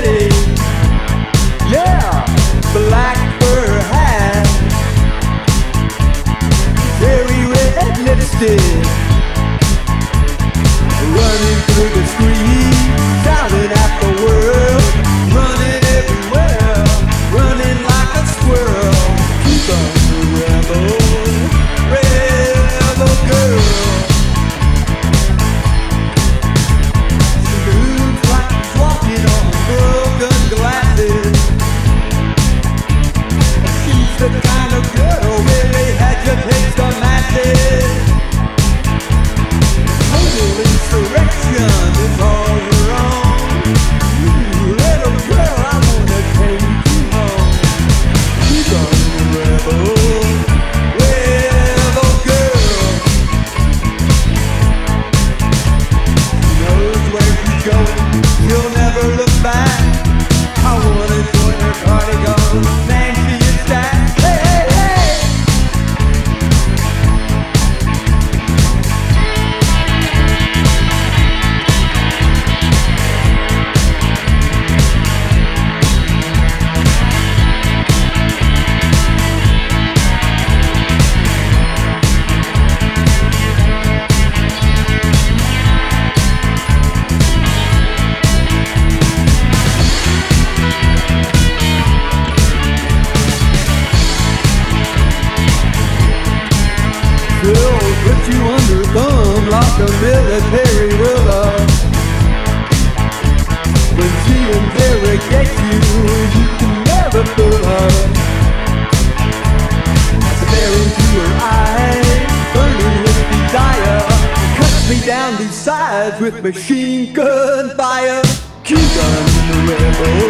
pretty. Yeah, black fur hat, very red lipstick, running through the street. You under thumb like a military ruler. When she interrogates you, you can never fool her. Stare into her eyes, burning with desire, cuts me down these sides with machine gun fire. Cuban rebel, rebel.